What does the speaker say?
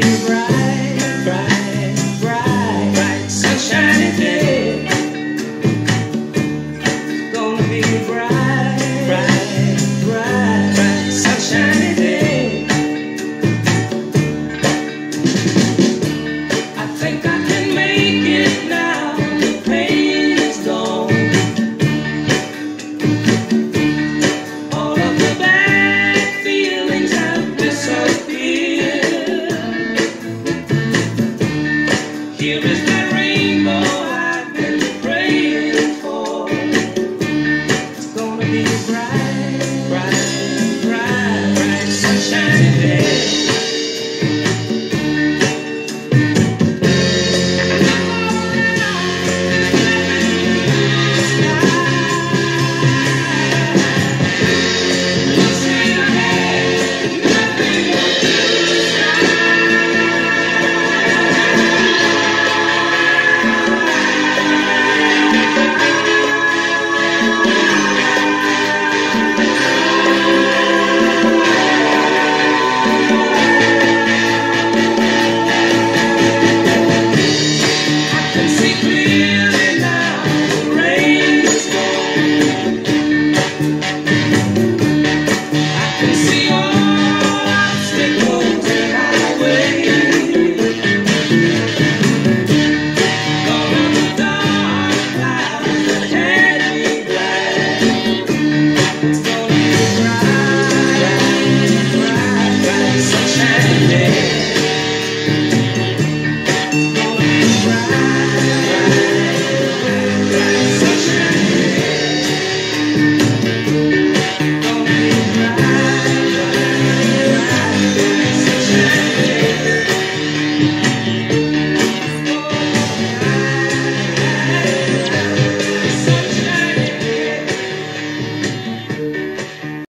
right. you, Mr.